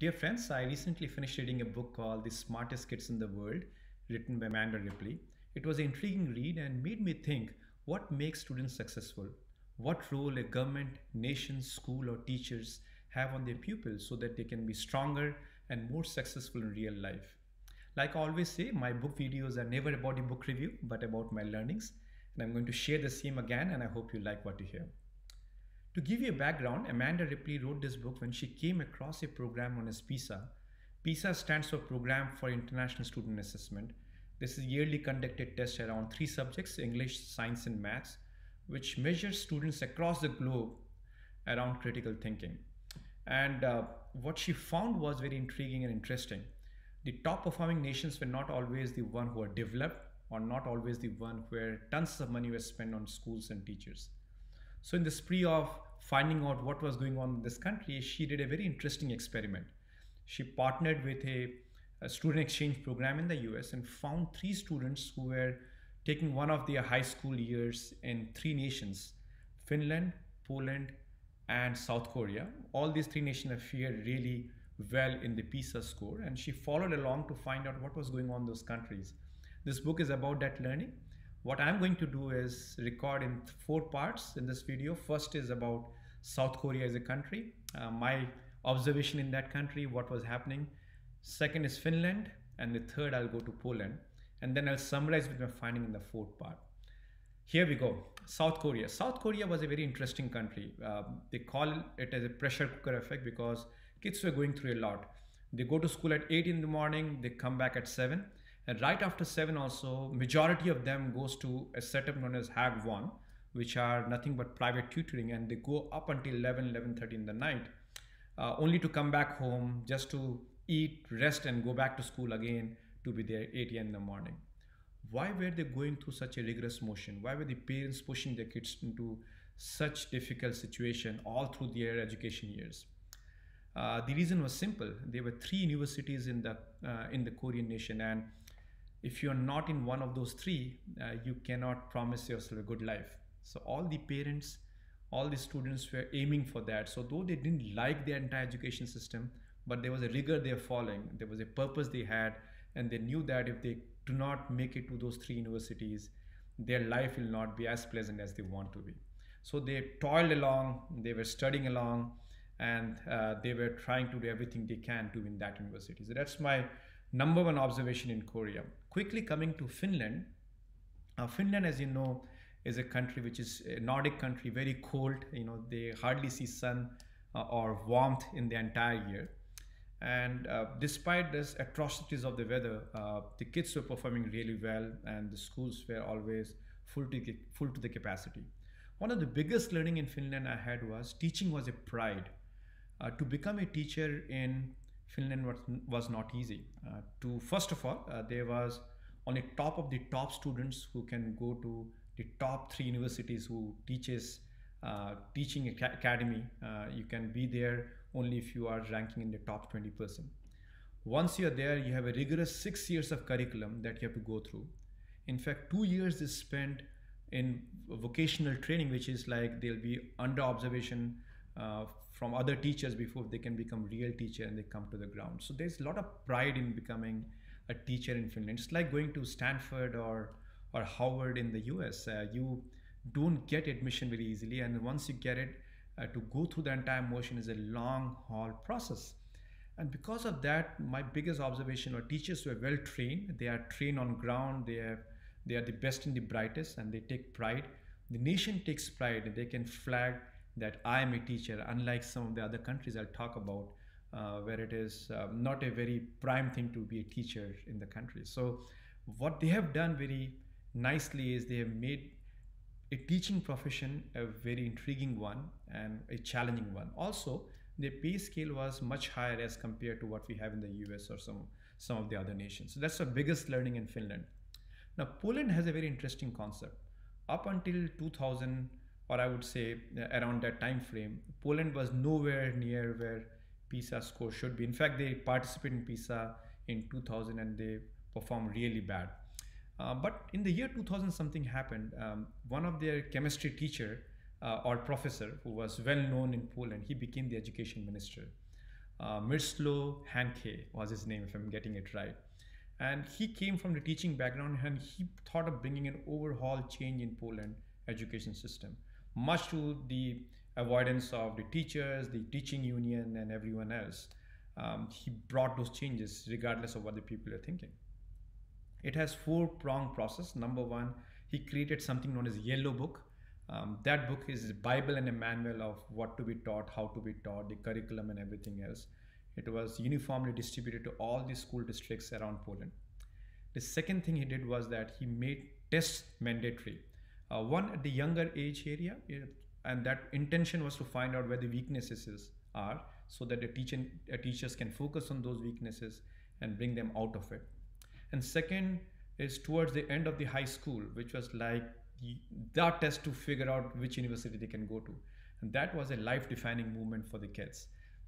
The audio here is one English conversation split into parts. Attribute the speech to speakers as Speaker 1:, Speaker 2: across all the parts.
Speaker 1: Dear friends, I recently finished reading a book called The Smartest Kids in the World, written by Amanda Ripley. It was an intriguing read and made me think what makes students successful? What role a government, nation, school, or teachers have on their pupils so that they can be stronger and more successful in real life? Like I always say, my book videos are never about a book review, but about my learnings. And I'm going to share the same again, and I hope you like what you hear. To give you a background, Amanda Ripley wrote this book when she came across a program known as PISA. PISA stands for Program for International Student Assessment. This is a yearly conducted test around three subjects, English, science, and maths, which measures students across the globe around critical thinking. And uh, what she found was very intriguing and interesting. The top performing nations were not always the one who are developed or not always the one where tons of money was spent on schools and teachers. So in the spree of finding out what was going on in this country, she did a very interesting experiment. She partnered with a, a student exchange program in the US and found three students who were taking one of their high school years in three nations, Finland, Poland, and South Korea. All these three nations fared really well in the PISA score, and she followed along to find out what was going on in those countries. This book is about that learning what I'm going to do is record in four parts in this video. First is about South Korea as a country, uh, my observation in that country, what was happening. Second is Finland, and the third I'll go to Poland, and then I'll summarize with my finding in the fourth part. Here we go. South Korea. South Korea was a very interesting country. Uh, they call it as a pressure cooker effect because kids were going through a lot. They go to school at 8 in the morning, they come back at 7 and right after seven also, majority of them goes to a setup known as hagwon, which are nothing but private tutoring and they go up until 11, 11.30 in the night, uh, only to come back home just to eat, rest and go back to school again to be there 8 a.m. in the morning. Why were they going through such a rigorous motion? Why were the parents pushing their kids into such difficult situation all through their education years? Uh, the reason was simple. There were three universities in the uh, in the Korean nation, and if you're not in one of those three, uh, you cannot promise yourself a good life. So all the parents, all the students were aiming for that. So though they didn't like the entire education system, but there was a rigor they're following, there was a purpose they had, and they knew that if they do not make it to those three universities, their life will not be as pleasant as they want to be. So they toiled along, they were studying along, and uh, they were trying to do everything they can to win that university. So that's my number one observation in Korea. Quickly coming to Finland, uh, Finland, as you know, is a country which is a Nordic country, very cold. You know, they hardly see sun uh, or warmth in the entire year. And uh, despite this atrocities of the weather, uh, the kids were performing really well, and the schools were always full to full to the capacity. One of the biggest learning in Finland I had was teaching was a pride. Uh, to become a teacher in Finland was, was not easy. Uh, to first of all, uh, there was only top of the top students who can go to the top three universities who teaches uh, teaching academy. Uh, you can be there only if you are ranking in the top 20%. Once you're there, you have a rigorous six years of curriculum that you have to go through. In fact, two years is spent in vocational training, which is like they'll be under observation uh, from other teachers before they can become real teacher and they come to the ground. So there's a lot of pride in becoming a teacher in Finland. It's like going to Stanford or or Harvard in the US. Uh, you don't get admission very easily, and once you get it, uh, to go through the entire motion is a long haul process. And because of that, my biggest observation are teachers who are well trained. They are trained on ground. They are they are the best and the brightest, and they take pride. The nation takes pride. They can flag that I am a teacher, unlike some of the other countries I'll talk about, uh, where it is um, not a very prime thing to be a teacher in the country. So, what they have done very nicely is they have made a teaching profession a very intriguing one and a challenging one. Also, the pay scale was much higher as compared to what we have in the US or some, some of the other nations. So, that's the biggest learning in Finland. Now, Poland has a very interesting concept. Up until 2000, or I would say uh, around that time frame, Poland was nowhere near where PISA score should be. In fact, they participated in PISA in 2000 and they performed really bad. Uh, but in the year 2000, something happened. Um, one of their chemistry teacher uh, or professor who was well known in Poland, he became the education minister. Uh, Miroslaw Handke was his name, if I'm getting it right. And he came from the teaching background and he thought of bringing an overhaul change in Poland education system, much to the avoidance of the teachers, the teaching union, and everyone else. Um, he brought those changes regardless of what the people are thinking. It has four prong process. Number one, he created something known as Yellow Book. Um, that book is a Bible and a manual of what to be taught, how to be taught, the curriculum, and everything else. It was uniformly distributed to all the school districts around Poland. The second thing he did was that he made tests mandatory. Uh, one at the younger age area, and that intention was to find out where the weaknesses are so that the teacher, uh, teachers can focus on those weaknesses and bring them out of it. And second is towards the end of the high school, which was like the test to figure out which university they can go to. And that was a life defining moment for the kids.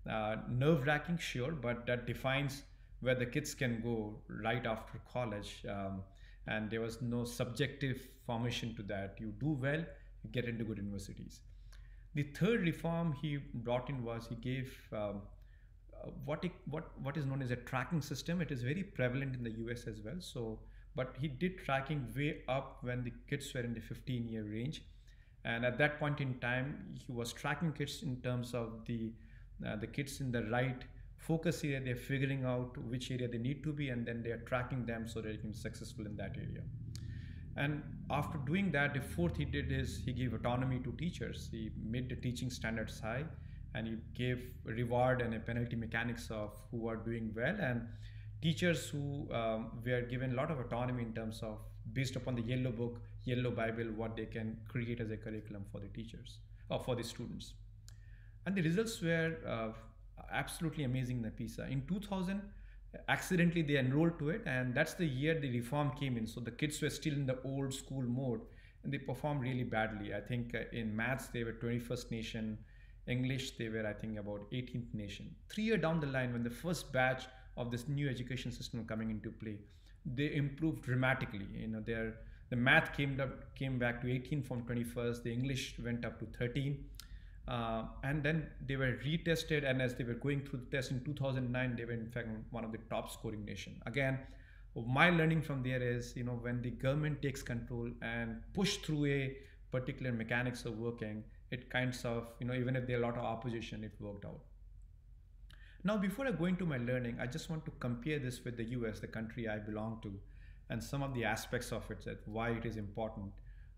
Speaker 1: Uh, nerve wracking, sure, but that defines where the kids can go right after college. Um, and there was no subjective formation to that. You do well, you get into good universities. The third reform he brought in was he gave um, uh, what, what, what is known as a tracking system. It is very prevalent in the US as well. So, but he did tracking way up when the kids were in the 15 year range. And at that point in time, he was tracking kids in terms of the uh, the kids in the right focus area they're figuring out which area they need to be and then they're tracking them so they can be successful in that area. And after doing that the fourth he did is he gave autonomy to teachers. He made the teaching standards high and he gave reward and a penalty mechanics of who are doing well. And teachers who um, were given a lot of autonomy in terms of based upon the yellow book yellow bible what they can create as a curriculum for the teachers or for the students. And the results were uh, absolutely amazing in the PISA. In 2000, accidentally they enrolled to it, and that's the year the reform came in. So the kids were still in the old school mode, and they performed really badly. I think uh, in maths they were 21st nation, English they were I think about 18th nation. Three year down the line, when the first batch of this new education system coming into play, they improved dramatically. You know, their the math came up came back to 18 from 21st. The English went up to 13 uh, and then they were retested, and as they were going through the test in 2009, they were in fact one of the top scoring nation. Again, my learning from there is, you know, when the government takes control and push through a particular mechanics of working, it kinds of, you know, even if there are a lot of opposition, it worked out. Now, before I go into my learning, I just want to compare this with the US, the country I belong to, and some of the aspects of it, that why it is important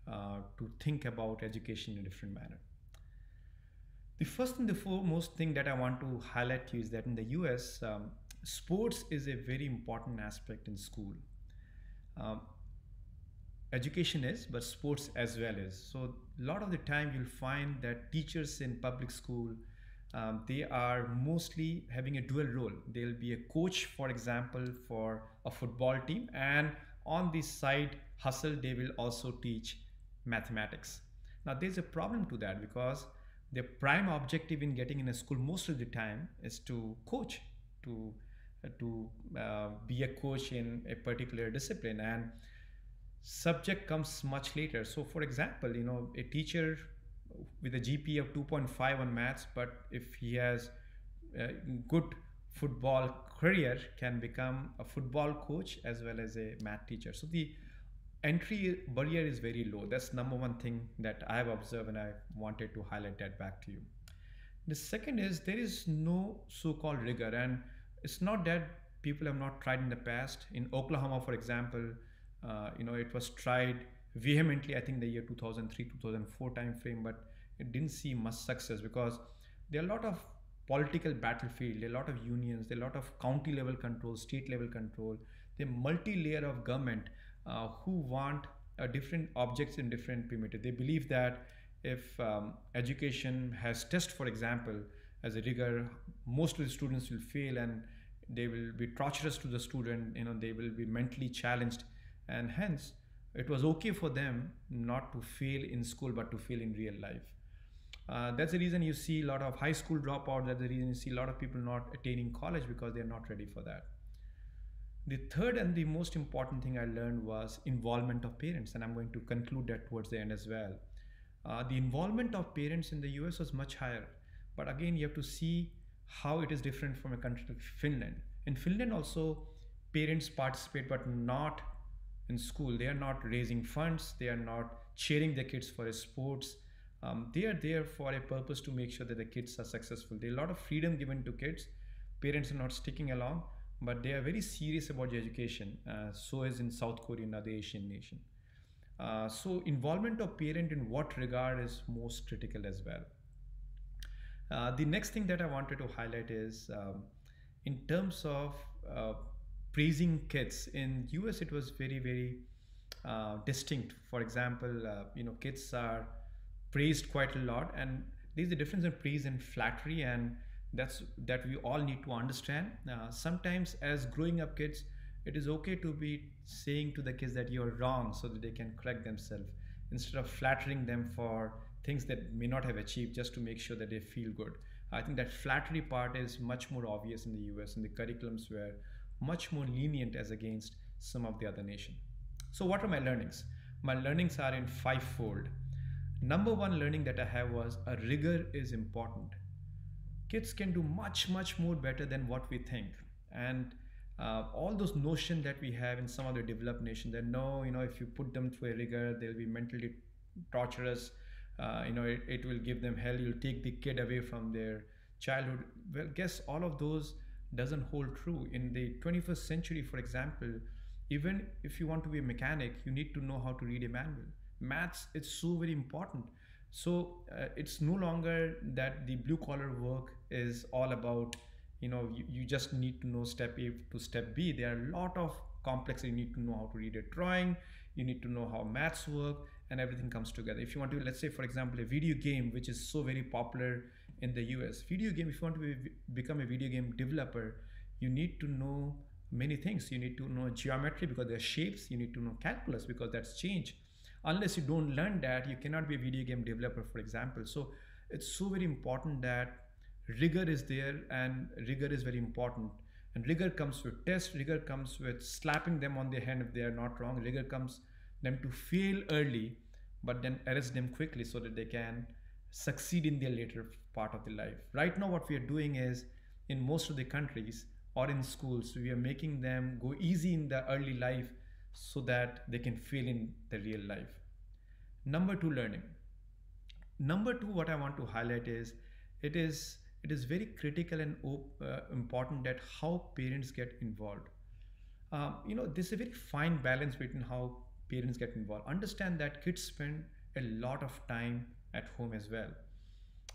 Speaker 1: uh, to think about education in a different manner. The first and the foremost thing that I want to highlight to you is that in the US, um, sports is a very important aspect in school. Um, education is, but sports as well is. So a lot of the time you'll find that teachers in public school, um, they are mostly having a dual role. They'll be a coach, for example, for a football team, and on the side hustle, they will also teach mathematics. Now there's a problem to that because their prime objective in getting in a school most of the time is to coach, to uh, to uh, be a coach in a particular discipline, and subject comes much later. So, for example, you know, a teacher with a GPA of 2.5 on maths, but if he has a good football career, can become a football coach as well as a math teacher. So the entry barrier is very low. That's number one thing that I have observed and I wanted to highlight that back to you. The second is there is no so-called rigor and it's not that people have not tried in the past. In Oklahoma, for example, uh, you know, it was tried vehemently, I think the year 2003, 2004 timeframe, but it didn't see much success because there are a lot of political battlefield, a lot of unions, a lot of county level control, state level control, the multi-layer of government uh, who want uh, different objects in different perimeter. They believe that if um, education has test, for example, as a rigor, most of the students will fail and they will be torturous to the student. You know, they will be mentally challenged, and hence it was okay for them not to fail in school but to fail in real life. Uh, that's the reason you see a lot of high school dropout. That's the reason you see a lot of people not attaining college because they're not ready for that. The third and the most important thing I learned was involvement of parents, and I'm going to conclude that towards the end as well. Uh, the involvement of parents in the US was much higher, but again, you have to see how it is different from a country like Finland. In Finland, also parents participate, but not in school. They are not raising funds. They are not cheering their kids for sports. Um, they are there for a purpose to make sure that the kids are successful. There are a lot of freedom given to kids. Parents are not sticking along, but they are very serious about their education. Uh, so is in South Korea and other Asian nation. Uh, so involvement of parent in what regard is most critical as well. Uh, the next thing that I wanted to highlight is um, in terms of uh, praising kids in US it was very very uh, distinct. For example, uh, you know kids are praised quite a lot, and there's a difference in praise and flattery, and that's that we all need to understand. Uh, sometimes as growing up kids, it is okay to be saying to the kids that you're wrong so that they can correct themselves instead of flattering them for things that may not have achieved just to make sure that they feel good. I think that flattery part is much more obvious in the US and the curriculums were much more lenient as against some of the other nation. So what are my learnings? My learnings are in fivefold. Number one learning that I have was a rigor is important. Kids can do much, much more better than what we think. And uh, all those notions that we have in some of the developed nations that no, you know, if you put them through a rigor, they'll be mentally torturous. Uh, you know it, it will give them hell. You'll take the kid away from their childhood. Well guess all of those doesn't hold true. In the 21st century for example even if you want to be a mechanic you need to know how to read a manual. Maths it's so very important so uh, it's no longer that the blue collar work is all about you know you, you just need to know step a to step b there are a lot of complex you need to know how to read a drawing you need to know how maths work and everything comes together. If you want to, let's say, for example, a video game which is so very popular in the US, video game, if you want to be, become a video game developer, you need to know many things. You need to know geometry because there are shapes. You need to know calculus because that's change. Unless you don't learn that, you cannot be a video game developer, for example. So it's so very important that rigor is there and rigor is very important. And rigor comes with test, rigor comes with slapping them on the hand if they are not wrong. Rigor comes them to fail early, but then arrest them quickly so that they can succeed in their later part of the life. Right now, what we are doing is in most of the countries or in schools, we are making them go easy in the early life so that they can fail in the real life. Number two, learning. Number two, what I want to highlight is it is it is very critical and uh, important that how parents get involved. Um, you know, this is a very fine balance between how parents get involved. Understand that kids spend a lot of time at home as well.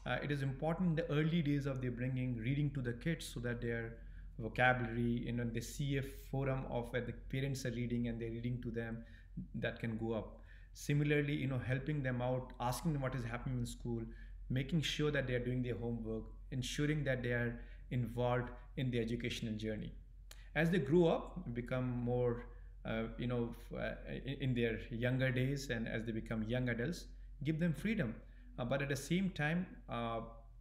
Speaker 1: Uh, it is important in the early days of their bringing reading to the kids so that their vocabulary, you know, they see a forum of where the parents are reading and they're reading to them that can go up. Similarly, you know, helping them out, asking them what is happening in school, making sure that they are doing their homework, ensuring that they are involved in the educational journey. As they grow up, become more uh, you know, uh, in their younger days and as they become young adults, give them freedom. Uh, but at the same time, uh,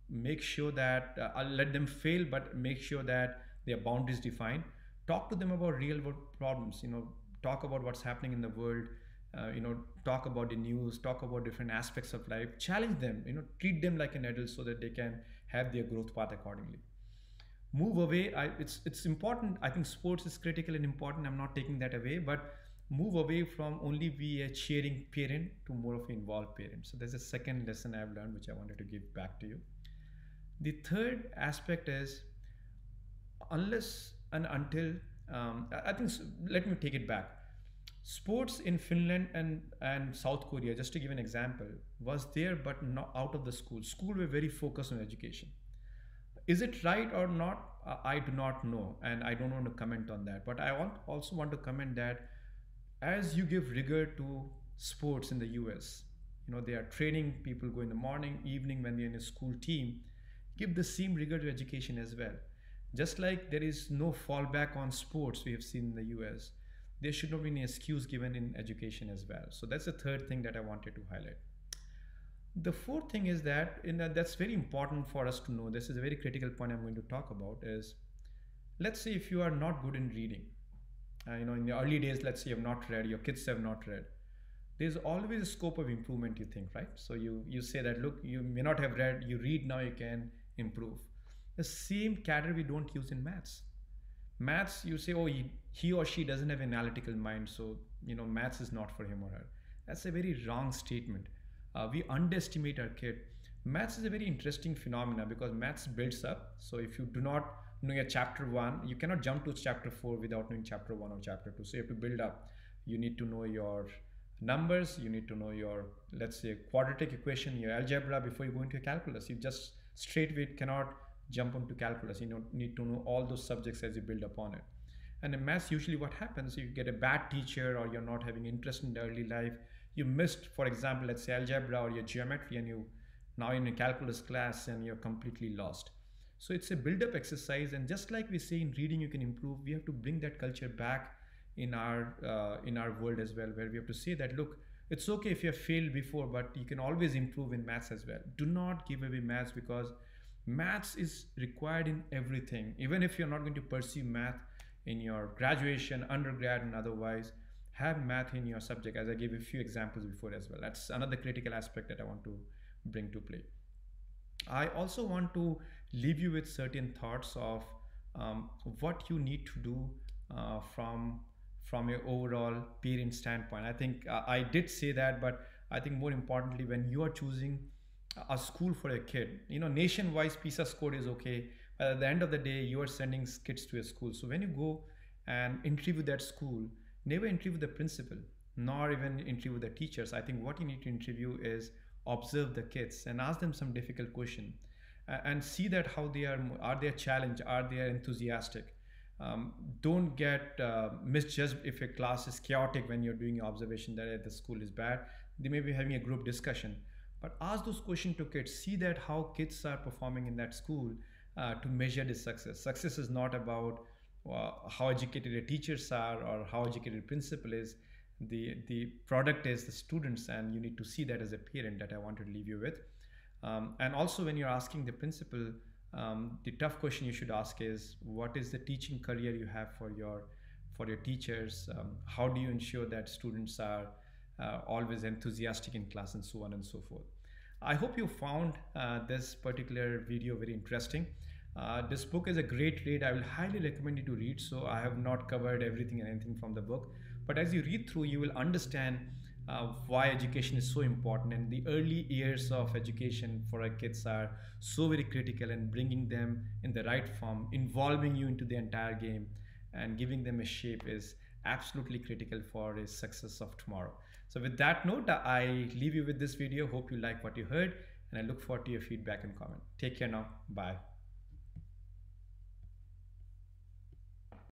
Speaker 1: make sure that uh, I'll let them fail, but make sure that their boundaries defined. Talk to them about real world problems. You know, talk about what's happening in the world. Uh, you know, talk about the news. Talk about different aspects of life. Challenge them. You know, treat them like an adult so that they can have their growth path accordingly move away I, it's it's important i think sports is critical and important i'm not taking that away but move away from only be a cheering parent to more of an involved parent so there's a second lesson i've learned which i wanted to give back to you the third aspect is unless and until um, i think let me take it back sports in finland and and south korea just to give an example was there but not out of the school school were very focused on education is it right or not? I do not know, and I don't want to comment on that. But I want, also want to comment that as you give rigor to sports in the US, you know, they are training people go in the morning, evening when they're in a school team, give the same rigor to education as well. Just like there is no fallback on sports we have seen in the US, there should not be any excuse given in education as well. So that's the third thing that I wanted to highlight. The fourth thing is that, in a, that's very important for us to know. This is a very critical point I'm going to talk about. Is let's say if you are not good in reading, uh, you know, in the early days, let's say you have not read, your kids have not read. There's always a scope of improvement. You think, right? So you you say that look, you may not have read, you read now, you can improve. The same cadre we don't use in maths. Maths, you say, oh, he, he or she doesn't have an analytical mind, so you know maths is not for him or her. That's a very wrong statement. Uh, we underestimate our kid. Maths is a very interesting phenomena because maths builds up. So if you do not know your chapter one, you cannot jump to chapter four without knowing chapter one or chapter two. So you have to build up. You need to know your numbers. You need to know your, let's say, quadratic equation, your algebra before you go into calculus. You just straight away cannot jump onto calculus. You need to know all those subjects as you build upon it. And in maths, usually what happens, you get a bad teacher or you're not having interest in early life. You missed, for example, let's say algebra or your geometry, and you now in a calculus class and you're completely lost. So it's a build-up exercise, and just like we say in reading, you can improve. We have to bring that culture back in our uh, in our world as well, where we have to say that look, it's okay if you have failed before, but you can always improve in maths as well. Do not give away maths because maths is required in everything even if you're not going to pursue math in your graduation undergrad and otherwise have math in your subject as i gave a few examples before as well. That's another critical aspect that i want to bring to play. I also want to leave you with certain thoughts of um, what you need to do uh, from from your overall parent standpoint. I think uh, i did say that but i think more importantly when you are choosing a school for a kid. You know, nation-wise PISA score is okay, but at the end of the day, you are sending kids to a school. So when you go and interview that school, never interview the principal, nor even interview the teachers. I think what you need to interview is observe the kids and ask them some difficult question and see that how they are, are they a challenge, are they enthusiastic. Um, don't get uh, misjudged if a class is chaotic when you're doing observation that the school is bad. They may be having a group discussion but ask those questions to kids. See that how kids are performing in that school uh, to measure the success. Success is not about uh, how educated the teachers are or how educated principal is. The the product is the students and you need to see that as a parent that i want to leave you with. Um, and also when you're asking the principal um, the tough question you should ask is what is the teaching career you have for your for your teachers? Um, how do you ensure that students are uh, always enthusiastic in class and so on and so forth. I hope you found uh, this particular video very interesting. Uh, this book is a great read. I will highly recommend you to read. So I have not covered everything and anything from the book, but as you read through, you will understand uh, why education is so important and the early years of education for our kids are so very critical and bringing them in the right form, involving you into the entire game and giving them a shape is absolutely critical for a success of tomorrow. So with that note, I leave you with this video. Hope you like what you heard and I look forward to your feedback and comment. Take care now. Bye.